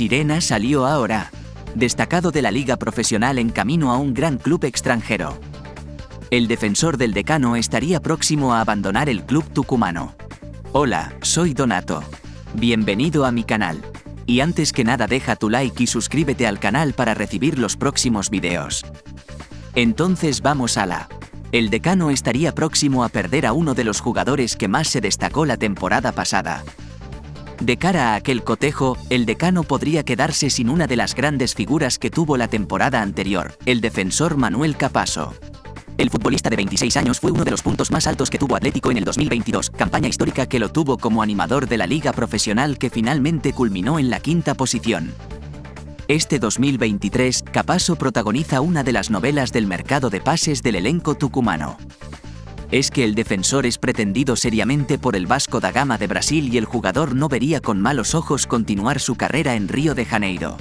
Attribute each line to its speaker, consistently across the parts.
Speaker 1: Sirena salió ahora. Destacado de la liga profesional en camino a un gran club extranjero. El defensor del decano estaría próximo a abandonar el club tucumano. Hola, soy Donato. Bienvenido a mi canal. Y antes que nada deja tu like y suscríbete al canal para recibir los próximos videos. Entonces vamos a la... El decano estaría próximo a perder a uno de los jugadores que más se destacó la temporada pasada. De cara a aquel cotejo, el decano podría quedarse sin una de las grandes figuras que tuvo la temporada anterior, el defensor Manuel Capaso. El futbolista de 26 años fue uno de los puntos más altos que tuvo Atlético en el 2022, campaña histórica que lo tuvo como animador de la liga profesional que finalmente culminó en la quinta posición. Este 2023, Capaso protagoniza una de las novelas del mercado de pases del elenco tucumano es que el defensor es pretendido seriamente por el Vasco da Gama de Brasil y el jugador no vería con malos ojos continuar su carrera en Río de Janeiro.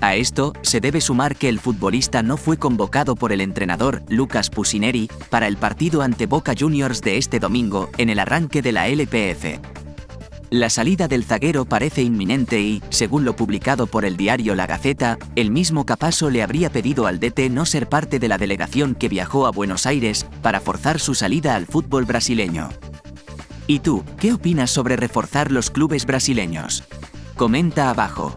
Speaker 1: A esto se debe sumar que el futbolista no fue convocado por el entrenador Lucas Pusineri para el partido ante Boca Juniors de este domingo en el arranque de la LPF. La salida del zaguero parece inminente y, según lo publicado por el diario La Gaceta, el mismo Capaso le habría pedido al DT no ser parte de la delegación que viajó a Buenos Aires para forzar su salida al fútbol brasileño. ¿Y tú, qué opinas sobre reforzar los clubes brasileños? Comenta abajo.